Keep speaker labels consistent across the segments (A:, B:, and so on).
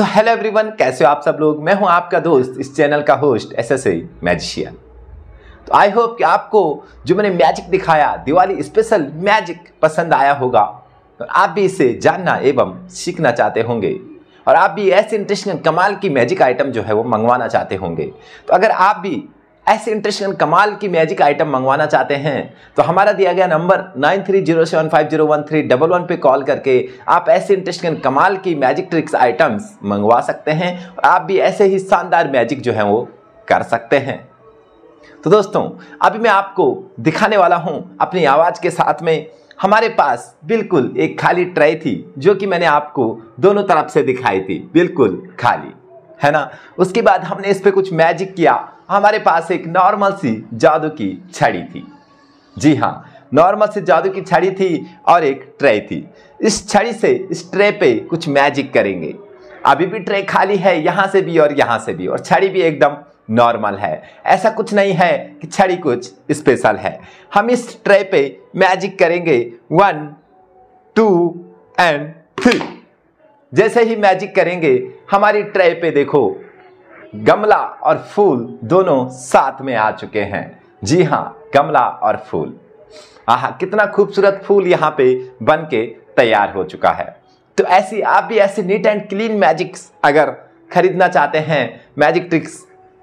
A: So hello everyone कैसे हो आप सब लोग? मैं हूँ आपका दोस्त, इस चैनल का होस्ट एस एस मैजिशियन तो आई होप कि आपको जो मैंने मैजिक दिखाया, दिवाली स्पेशल मैजिक पसंद आया होगा। और आप भी इसे जानना एवं सीखना चाहते होंगे। और आप भी ऐसे इंटरेस्टिंग कमाल की मैजिक आइटम जो है वो मंगवाना चाहते होंगे। तो अगर आप भी ऐसे इंटरेस्टिंग कमाल की मैजिक आइटम मंगवाना चाहते हैं। तो हमारा दिया गया number nine three zero seven five zero one three double one पे कॉल करके आप ऐसे इंटरेस्टिंग कमाल की मैजिक ट्रिक्स आइटम्स मंगवा सकते हैं और आप भी ऐसे ही शानदार मैजिक जो है वो कर सकते हैं। तो दोस्तों, अभी मैं आपको दिखाने वाला हूँ अपनी आवाज़ के साथ में, हमारे पास बिल्कुल एक खाली ट्रे थी जो कि मैंने आपको दोनों तरफ़ से दिखाई थी। बिल्कुल खाली, है ना? उसके बाद हमने इस पर कुछ मैजिक किया। हमारे पास एक नॉर्मल सी जादू की छड़ी थी। जी हाँ नॉर्मल से जादू की छड़ी थी और एक ट्रे थी। इस छड़ी से इस ट्रे पे कुछ मैजिक करेंगे। अभी भी ट्रे खाली है, यहाँ से भी और यहाँ से भी, और छड़ी भी एकदम नॉर्मल है। ऐसा कुछ नहीं है कि छड़ी कुछ स्पेशल है। हम इस ट्रे पे मैजिक करेंगे। वन टू एंड थ्री जैसे ही मैजिक करेंगे, हमारी ट्रे पे देखो गमला और फूल दोनों साथ में आ चुके हैं। जी हाँ गमला और फूल। आह, कितना खूबसूरत फूल यहाँ पे बन के तैयार हो चुका है। तो ऐसी, आप भी ऐसे नीट एंड क्लीन मैजिक्स अगर खरीदना चाहते हैं, मैजिक ट्रिक्स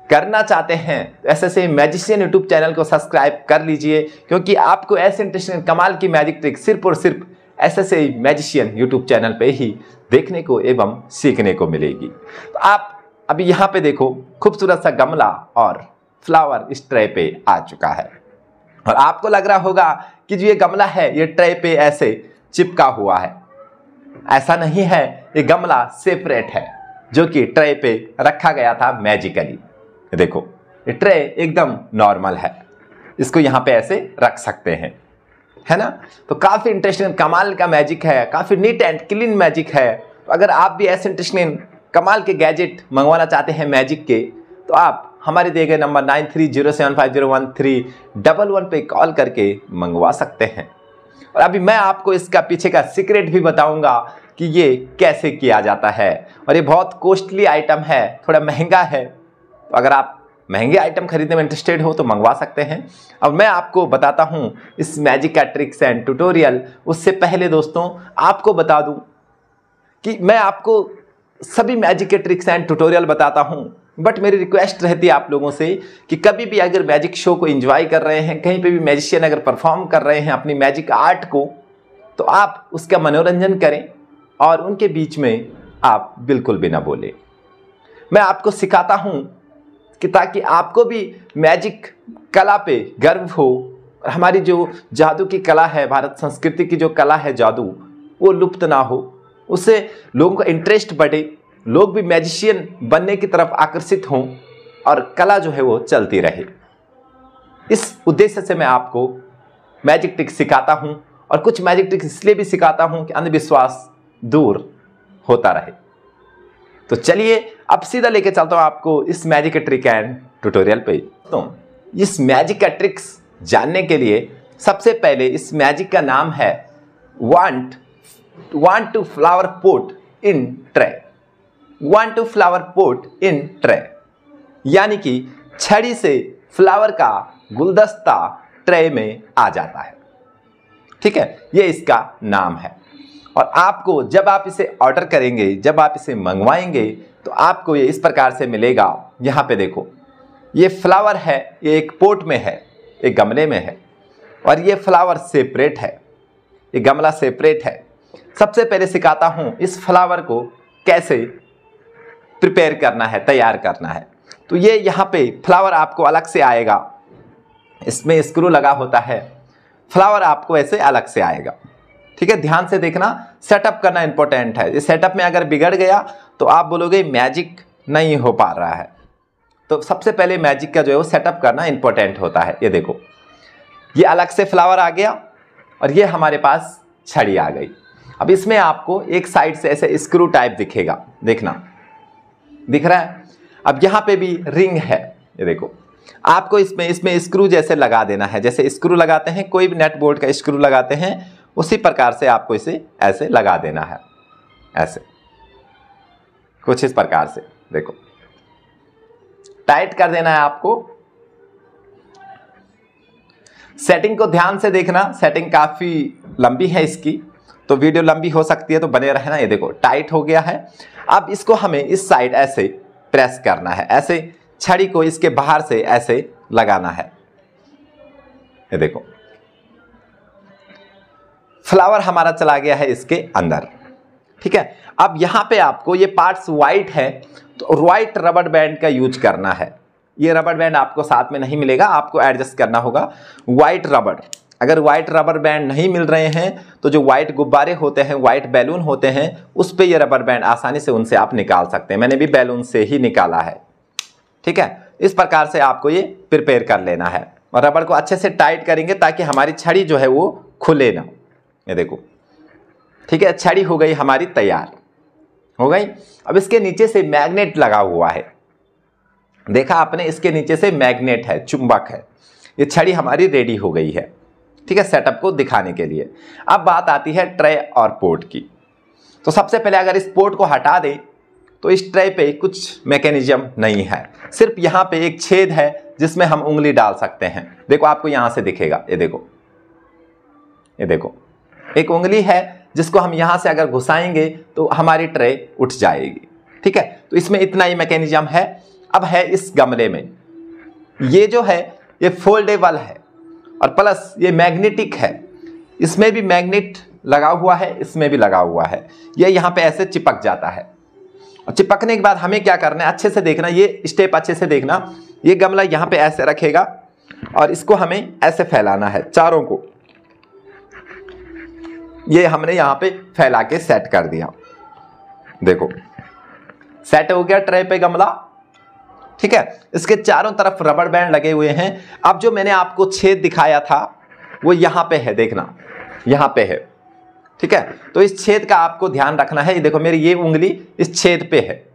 A: करना चाहते हैं तो ऐसे से मैजिशियन यूट्यूब चैनल को सब्सक्राइब कर लीजिए, क्योंकि आपको ऐसे इंटरेस्टिंग, कमाल की मैजिक ट्रिक सिर्फ़ और सिर्फ़ ऐसे से मैजिशियन यूट्यूब चैनल पे ही देखने को एवं सीखने को मिलेगी। तो आप अभी यहाँ पे देखो, खूबसूरत सा गमला और फ्लावर इस ट्रे पे आ चुका है। और आपको लग रहा होगा कि जो ये गमला है, ये ट्रे पे ऐसे चिपका हुआ है। ऐसा नहीं है, ये गमला सेपरेट है, जो कि ट्रे पे रखा गया था मैजिकली देखो, ये ट्रे एकदम नॉर्मल है। इसको यहाँ पे ऐसे रख सकते हैं। है ना? तो काफ़ी इंटरेस्टिंग कमाल का मैजिक है, काफ़ी नीट एंड क्लीन मैजिक है। तो अगर आप भी ऐसे इंटरेस्टिंग कमाल के गैजेट मंगवाना चाहते हैं मैजिक के तो आप हमारे दिए गए number nine three zero seven five zero one three double one पर कॉल करके मंगवा सकते हैं। और अभी मैं आपको इसका पीछे का सीक्रेट भी बताऊँगा कि ये कैसे किया जाता है। और ये बहुत कॉस्टली आइटम है, थोड़ा महँगा है। तो अगर आप महँगे आइटम खरीदने में इंटरेस्टेड हो तो मंगवा सकते हैं। अब मैं आपको बताता हूँ इस मैजिक का ट्रिक्स एंड ट्यूटोरियल। उससे पहले दोस्तों, आपको बता दूँ कि मैं आपको सभी मैजिक के ट्रिक्स एंड ट्यूटोरियल बताता हूँ बट मेरी रिक्वेस्ट रहती है आप लोगों से कि कभी भी अगर मैजिक शो को एंजॉय कर रहे हैं, कहीं पे भी मैजिशियन अगर परफॉर्म कर रहे हैं अपनी मैजिक आर्ट को तो आप उसका मनोरंजन करें और उनके बीच में आप बिल्कुल भी ना बोले। मैं आपको सिखाता हूँ कि ताकि आपको भी मैजिक कला पे गर्व हो हमारी जो जादू की कला है, भारत संस्कृति की जो कला है जादू, वो लुप्त ना हो। उससे लोगों का इंटरेस्ट बढ़े। लोग भी मैजिशियन बनने की तरफ़ आकर्षित हों और कला जो है वो चलती रहे। इस उद्देश्य से मैं आपको मैजिक ट्रिक्स सिखाता हूँ और कुछ मैजिक ट्रिक्स इसलिए भी सिखाता हूँ कि अंधविश्वास दूर होता रहे। तो चलिए अब सीधा लेके चलता हूँ आपको इस मैजिक ट्रिक एंड ट्यूटोरियल पे। तो इस मैजिक का ट्रिक्स जानने के लिए सबसे पहले इस मैजिक का नाम है wand wand to flower pot in tray wand to flower pot in tray यानी कि छड़ी से फ्लावर का गुलदस्ता ट्रे में आ जाता है। ठीक है? ये इसका नाम है। और आपको जब आप इसे ऑर्डर करेंगे, जब आप इसे मंगवाएँगे तो आपको ये इस प्रकार से मिलेगा। यहाँ पे देखो, ये फ्लावर है, ये एक पोट में है, एक गमले में है। और ये फ्लावर सेपरेट है, ये गमला सेपरेट है। सबसे पहले सिखाता हूँ इस फ्लावर को कैसे प्रिपेयर करना है, तैयार करना है। तो ये यहाँ पे फ्लावर आपको अलग से आएगा। इसमें स्क्रू लगा होता है। फ्लावर आपको ऐसे अलग से आएगा। ठीक है, ध्यान से देखना सेटअप करना इंपॉर्टेंट है। इस सेटअप में अगर बिगड़ गया तो आप बोलोगे मैजिक नहीं हो पा रहा है। तो सबसे पहले मैजिक का जो है वो सेटअप करना इंपॉर्टेंट होता है। ये देखो, ये अलग से फ्लावर आ गया और ये हमारे पास छड़ी आ गई। अब इसमें आपको एक साइड से ऐसे स्क्रू टाइप दिखेगा, देखना। दिख रहा है? अब यहाँ पे भी रिंग है, ये देखो। आपको इसमें इसमें स्क्रू जैसे लगा देना है, जैसे स्क्रू लगाते हैं, कोई भी नेट बोल्ट का स्क्रू लगाते हैं, उसी प्रकार से आपको इसे ऐसे लगा देना है, ऐसे। कुछ इस प्रकार से, देखो। टाइट कर देना है आपको। सेटिंग को ध्यान से देखना, सेटिंग काफ़ी लंबी है इसकी। तो वीडियो लंबी हो सकती है तो बने रहना, ये देखो टाइट हो गया है। अब इसको हमें इस साइड ऐसे प्रेस करना है, ऐसे छड़ी को इसके बाहर से ऐसे लगाना है। ये देखो फ्लावर हमारा चला गया है इसके अंदर, ठीक है? अब यहाँ पे आपको ये पार्ट्स वाइट है तो वाइट रबड़ बैंड का यूज़ करना है। ये रबड़ बैंड आपको साथ में नहीं मिलेगा, आपको एडजस्ट करना होगा। वाइट रबड़ अगर वाइट रबर बैंड नहीं मिल रहे हैं तो जो वाइट गुब्बारे होते हैं वाइट बैलून होते हैं, उस पर यह रबर बैंड आसानी से उनसे आप निकाल सकते हैं। मैंने भी बैलून से ही निकाला है। ठीक है? इस प्रकार से आपको ये प्रिपेयर कर लेना है। और रबर को अच्छे से टाइट करेंगे ताकि हमारी छड़ी जो है वो खुले ना। ये देखो। ठीक है? छड़ी हो गई हमारी तैयार। हो गई? अब इसके नीचे से मैग्नेट लगा हुआ है। देखा आपने, इसके नीचे से मैग्नेट है, चुंबक है। ये छड़ी हमारी रेडी हो गई है। ठीक है सेटअप को दिखाने के लिए। अब बात आती है ट्रे और पोर्ट की। तो सबसे पहले अगर इस पोर्ट को हटा दें तो इस ट्रे पे कुछ मैकेनिज्म नहीं है। सिर्फ़ यहाँ पे एक छेद है, जिसमें हम उंगली डाल सकते हैं। देखो, आपको यहाँ से दिखेगा। ये देखो। ये देखो। एक उंगली है, जिसको हम यहाँ से अगर घुसाएँगे तो हमारी ट्रे उठ जाएगी। ठीक है? तो इसमें इतना ही मैकेनिज्म है। अब है इस गमले में। ये जो है, ये फोल्डेबल है। और प्लस ये मैग्नेटिक है। इसमें भी मैग्नेट लगा हुआ है, इसमें भी लगा हुआ है। ये यहाँ पे ऐसे चिपक जाता है। और चिपकने के बाद हमें क्या करना है? अच्छे से देखना, ये स्टेप अच्छे से देखना। ये गमला यहाँ पे ऐसे रखेगा और इसको हमें ऐसे फैलाना है, चारों को। ये हमने यहाँ पे फैला के सेट कर दिया। देखो सेट हो गया ट्रे पे गमला। ठीक है? इसके चारों तरफ़ रबड़ बैंड लगे हुए हैं। अब जो मैंने आपको छेद दिखाया था, वो यहाँ पे है, देखना। यहाँ पे है। ठीक है? तो इस छेद का आपको ध्यान रखना है। ये देखो, मेरी ये उंगली इस छेद पे है।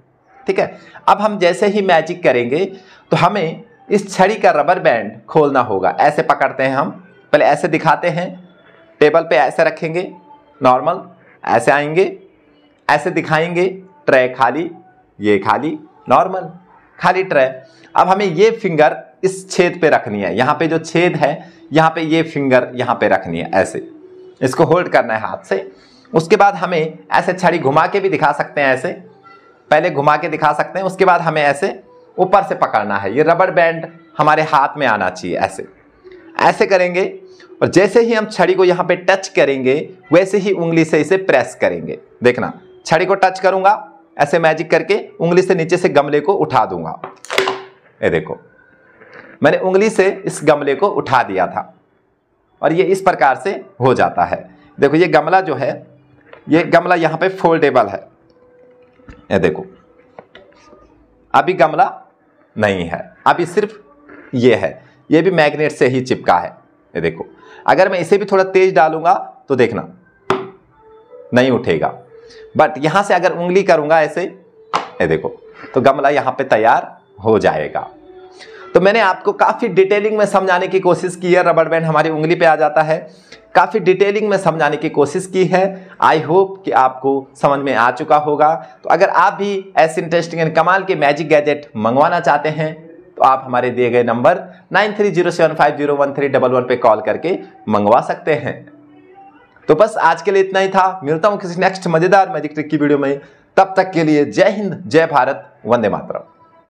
A: ठीक है? अब हम जैसे ही मैजिक करेंगे तो हमें इस छड़ी का रबर बैंड खोलना होगा। ऐसे पकड़ते हैं हम। पहले ऐसे दिखाते हैं। टेबल पे ऐसे रखेंगे। नॉर्मल। ऐसे आएँगे। ऐसे दिखाएँगे। ट्रे खाली, ये खाली। नॉर्मल। खाली ट्रे अब हमें ये फिंगर इस छेद पे रखनी है। यहाँ पे जो छेद है, यहाँ पे ये फिंगर यहाँ पे रखनी है, ऐसे। इसको होल्ड करना है हाथ से। उसके बाद हमें ऐसे छड़ी घुमा के भी दिखा सकते हैं ऐसे। पहले घुमा के दिखा सकते हैं, उसके बाद हमें ऐसे ऊपर से पकड़ना है। ये रबड़ बैंड हमारे हाथ में आना चाहिए, ऐसे। ऐसे करेंगे और जैसे ही हम छड़ी को यहाँ पे टच करेंगे, वैसे ही उंगली से इसे प्रेस करेंगे। देखना, छड़ी को टच करूँगा ऐसे मैजिक करके उंगली से नीचे से गमले को उठा दूँगा। ये देखो, मैंने उंगली से इस गमले को उठा दिया था और ये इस प्रकार से हो जाता है। देखो, ये गमला जो है, ये गमला यहाँ पे फोल्डेबल है। ये देखो, अभी गमला नहीं है, अभी सिर्फ़ ये है, ये भी मैग्नेट से ही चिपका है। ये देखो, अगर मैं इसे भी थोड़ा तेज डालूँगा तो देखना, नहीं उठेगा। बट यहाँ से अगर उंगली करूँगा ऐसे, ये देखो तो गमला यहाँ पे तैयार हो जाएगा। तो मैंने आपको काफ़ी डिटेलिंग में समझाने की कोशिश की है रबड़ बैंड हमारी उंगली पे आ जाता है। काफ़ी डिटेलिंग में समझाने की कोशिश की है। आई होप कि आपको समझ में आ चुका होगा। तो अगर आप भी ऐसे इंटरेस्टिंग एंड कमाल के मैजिक गैजेट मंगवाना चाहते हैं तो आप हमारे दिए गए number nine three zero seven five zero one three double one पे कॉल करके मंगवा सकते हैं। तो बस आज के लिए इतना ही था। मिलता हूँ किसी नेक्स्ट मज़ेदार मैजिक ट्रिक की वीडियो में। तब तक के लिए जय हिंद, जय भारत, वंदे मातरम।